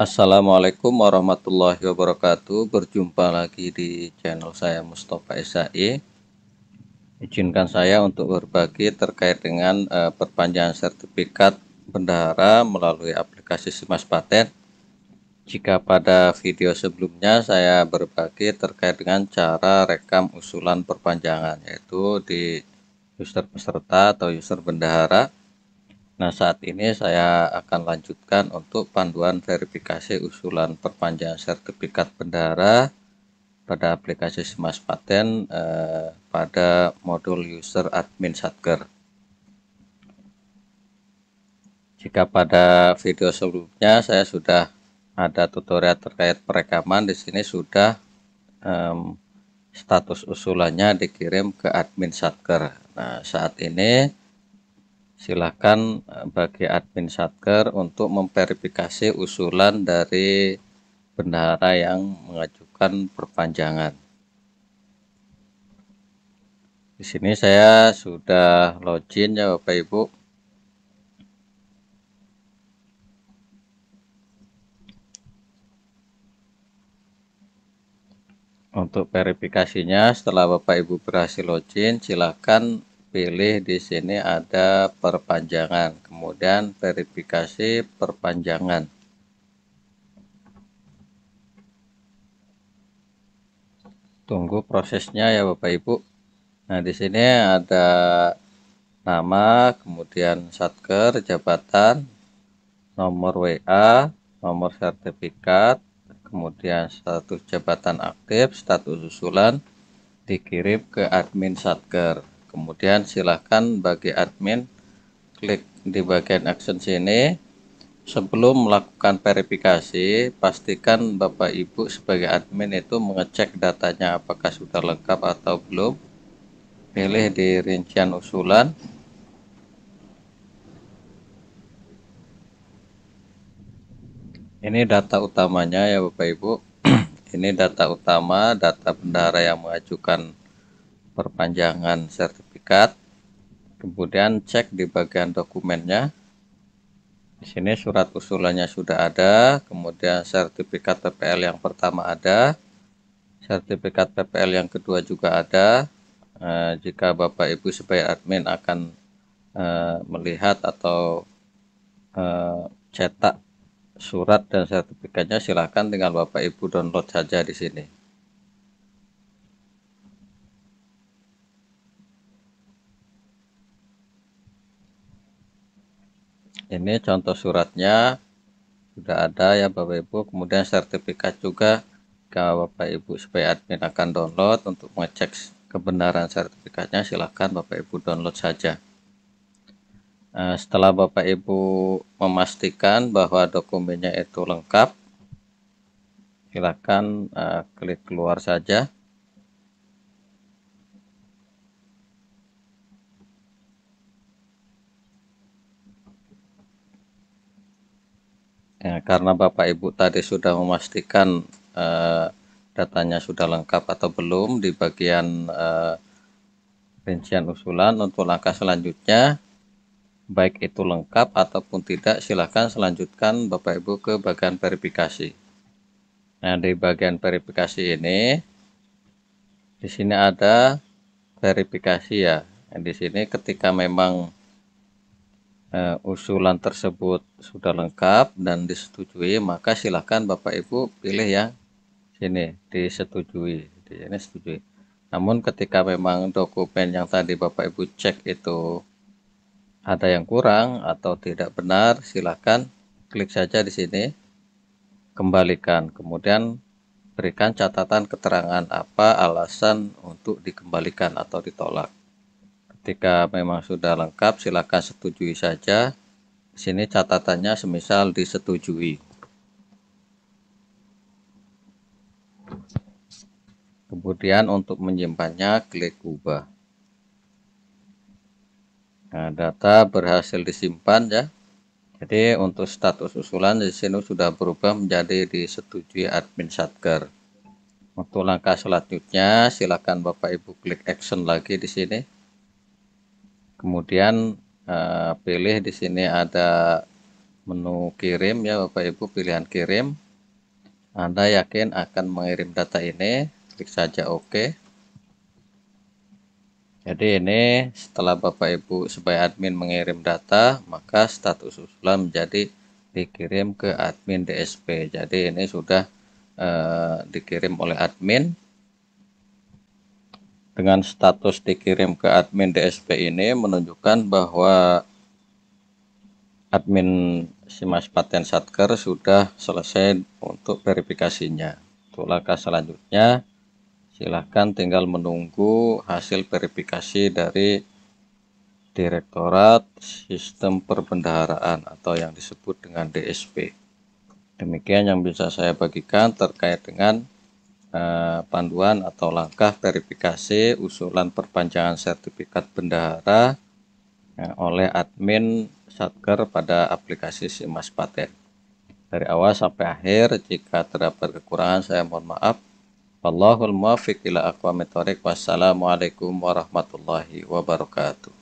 Assalamualaikum warahmatullahi wabarakatuh. Berjumpa lagi di channel saya Mustafa SAE. Izinkan saya untuk berbagi terkait dengan uh, perpanjangan sertifikat bendahara melalui aplikasi Simas Paten. Jika pada video sebelumnya saya berbagi terkait dengan cara rekam usulan perpanjangan yaitu di user peserta atau user bendahara Nah, saat ini saya akan lanjutkan untuk panduan verifikasi usulan perpanjangan sertifikat bendara pada aplikasi Smas Paten eh, pada modul user admin Satker. Jika pada video sebelumnya saya sudah ada tutorial terkait perekaman, di sini sudah um, status usulannya dikirim ke admin Satker. Nah, saat ini silakan eh, bagi admin Satker untuk memverifikasi usulan dari bendahara yang mengajukan perpanjangan. Di sini saya sudah login ya Bapak Ibu. Untuk verifikasinya setelah Bapak Ibu berhasil login, silakan pilih di sini ada perpanjangan, kemudian verifikasi perpanjangan. Tunggu prosesnya ya Bapak Ibu. Nah, di sini ada nama, kemudian satker, jabatan, nomor WA, nomor sertifikat, kemudian status jabatan aktif, status usulan, dikirim ke admin satker kemudian silahkan bagi admin klik di bagian action sini. Sebelum melakukan verifikasi pastikan Bapak Ibu sebagai admin itu mengecek datanya apakah sudah lengkap atau belum. Pilih di rincian usulan. Ini data utamanya ya Bapak Ibu. Ini data utama data bendara yang mengajukan perpanjangan sertifikat kemudian cek di bagian dokumennya. Di sini surat usulannya sudah ada kemudian sertifikat PPL yang pertama ada sertifikat PPL yang kedua juga ada. E, jika Bapak Ibu sebagai admin akan e, melihat atau e, cetak surat dan sertifikatnya silahkan tinggal Bapak Ibu download saja di sini ini contoh suratnya. Sudah ada ya Bapak Ibu. Kemudian sertifikat juga. Kalau Bapak Ibu supaya admin akan download untuk mengecek kebenaran sertifikatnya silahkan Bapak Ibu download saja. Nah, setelah Bapak Ibu memastikan bahwa dokumennya itu lengkap silahkan uh, klik keluar saja Ya, karena Bapak Ibu tadi sudah memastikan uh, datanya sudah lengkap atau belum di bagian uh, rincian usulan untuk langkah selanjutnya baik itu lengkap ataupun tidak silahkan selanjutkan Bapak Ibu ke bagian verifikasi. Nah di bagian verifikasi ini di sini ada verifikasi ya. Di sini ketika memang uh, usulan tersebut sudah lengkap dan disetujui, maka silahkan Bapak Ibu pilih yang sini disetujui, di sini setujui. Namun ketika memang dokumen yang tadi Bapak Ibu cek itu ada yang kurang atau tidak benar, silahkan klik saja di sini, kembalikan. Kemudian berikan catatan keterangan apa alasan untuk dikembalikan atau ditolak. Ketika memang sudah lengkap, silakan setujui saja. Sini catatannya semisal disetujui. Kemudian untuk menyimpannya, klik ubah. Nah, data berhasil disimpan ya. Jadi untuk status usulan di sini sudah berubah menjadi disetujui admin Satker. Untuk langkah selanjutnya, silakan Bapak Ibu klik action lagi di sini kemudian uh, pilih di sini ada menu kirim ya Bapak Ibu pilihan kirim. Anda yakin akan mengirim data ini? Klik saja OK jadi ini setelah Bapak Ibu sebagai admin mengirim data maka status usulan menjadi dikirim ke admin DSP jadi ini sudah eh, dikirim oleh admin dengan status dikirim ke admin DSP ini menunjukkan bahwa admin Simas Paten Satker sudah selesai untuk verifikasinya. Untuk langkah selanjutnya, silahkan tinggal menunggu hasil verifikasi dari Direktorat Sistem Perbendaharaan atau yang disebut dengan DSP. Demikian yang bisa saya bagikan terkait dengan eh, panduan atau langkah verifikasi usulan perpanjangan sertifikat bendahara eh, oleh admin Satker pada aplikasi Simas Paten. Dari awal sampai akhir, jika terdapat kekurangan saya mohon maaf. Allahul muwafiq ila aqwamit Wassalamualaikum warahmatullahi wabarakatuh.